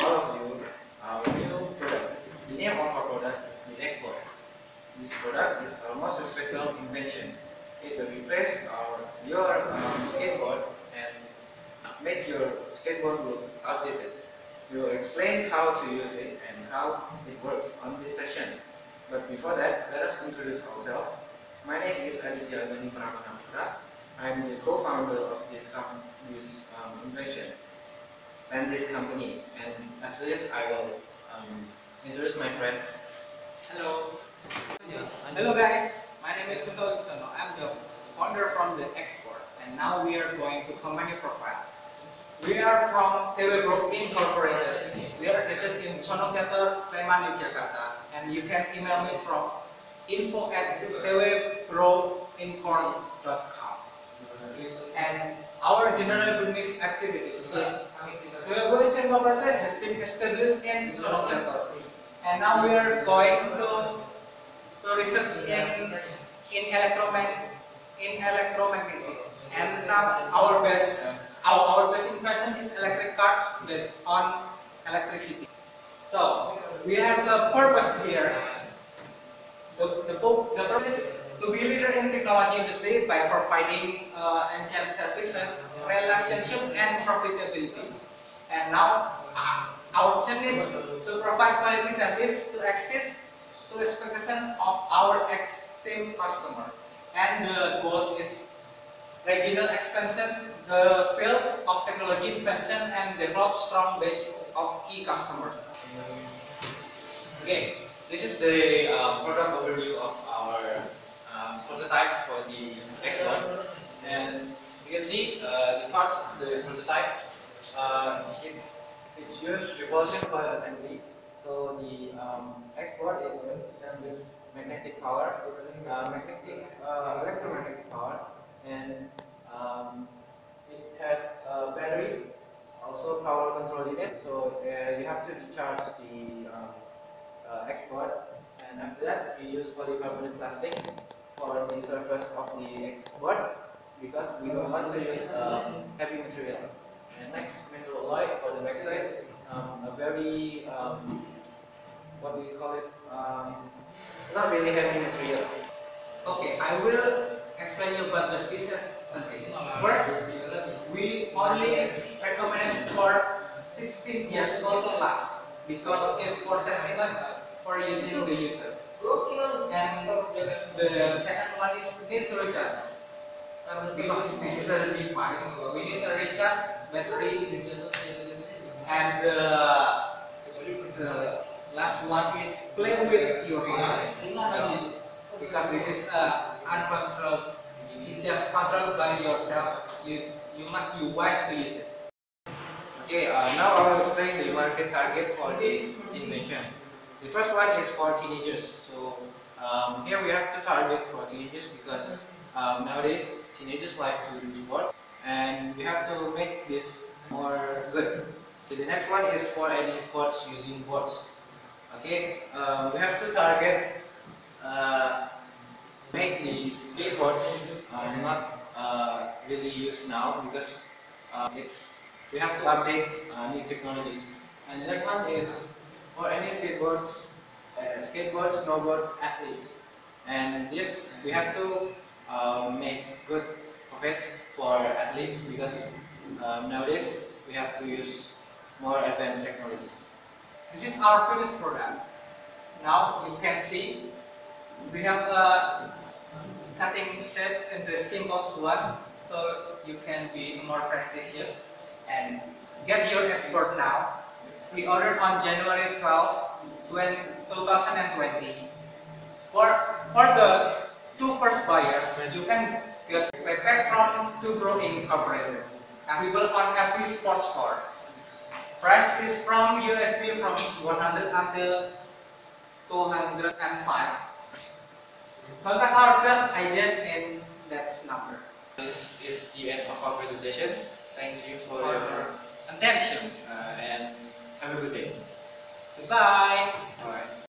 all of you our new product. The name of our product is the export. This product is our most respectable invention. It will replace our your um, skateboard and make your skateboard look updated. We will explain how to use it and how it works on this session. But before that, let us introduce ourselves. My name is Aditya Agani I am the co-founder of this, um, this um, invention and this company. And after this, I will um, introduce my friends. Hello. Hello guys, my name is Kunto Wibisono. I'm the founder from the Export and now we are going to company profile. We are from TV Group Incorporated. We are based in Condongcatur, Sleman, Yogyakarta and you can email me from info at tvbroincorp.com and our general business activities is Group Incorporated has been established in Condongcatur and now we are going to to research in in electromagnetic in electromagnetic. And now our best our, our best invention is electric car based on electricity. So we have the purpose here. The, the, the purpose to be leader in technology industry by providing uh, enhanced services relationship and profitability and now uh, our mission is to provide quality service to access to expectation of our esteemed customer. And the goals is regional expansion, the field of technology invention and develop strong base of key customers. Okay, this is the um, product overview of prototype for the export. And you can see uh, the parts of the prototype. Uh, it, it's used repulsion coil assembly. So the um, export is done with magnetic power, uh, magnetic, uh, electromagnetic power, and um, it has a battery, also power control unit. So uh, you have to recharge the um, uh, export and after that we use polycarbonate plastic for the surface of the export because we don't want to use um, heavy material. And next alloy for the backside, um, a very um, what do you call it? Um, not really heavy material. Okay, I will explain you about the disadvantage. First, we only recommend for 16 years old plus because it's for safetyness for using the user. And the second one is recharge because this is a device. so We need a recharge battery and uh, the last one is play with your device because this is uh, uncontrolled. It's just controlled by yourself. You you must be wise to use it. Okay, uh, now I will explain the market target for this invention. The first one is for teenagers. So um, here we have to target for teenagers because um, nowadays teenagers like to do sport and we have to make this more good. Okay, the next one is for any sports using boards. Okay, um, we have to target uh, make the skateboards uh, not uh, really used now because uh, it's we have to update uh, new technologies. And the next one is for any skateboards, uh, skateboard, snowboard athletes. And this we have to uh, make good profits for athletes because um, nowadays we have to use more advanced technologies. This is our finished product. Now you can see we have a cutting set in the simplest one so you can be more prestigious and get your export now. We ordered on January 12, 20, 2020. For, for the two first buyers, you can get backpack from Two Bro Incorporated, available on every sports store. Price is from USD from 100 until 205. Contact our sales agent in that number. This is the end of our presentation. Thank you for For your attention uh, and have a good day. Goodbye. Alright.